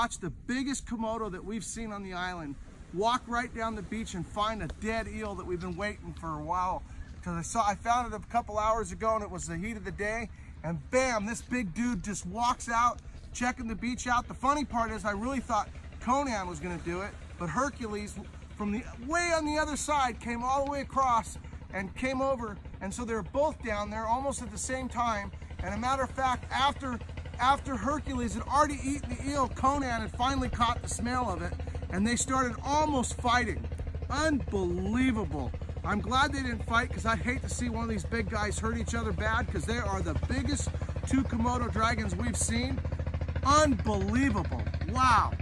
watch the biggest Komodo that we've seen on the island walk right down the beach and find a dead eel that we've been waiting for a while. Because I saw, I found it a couple hours ago and it was the heat of the day. And bam, this big dude just walks out, checking the beach out. The funny part is I really thought Conan was gonna do it, but Hercules from the way on the other side came all the way across and came over. And so they're both down there almost at the same time. And a matter of fact, after after Hercules had already eaten the eel, Conan had finally caught the smell of it and they started almost fighting. Unbelievable. I'm glad they didn't fight because I'd hate to see one of these big guys hurt each other bad because they are the biggest two Komodo dragons we've seen. Unbelievable. Wow.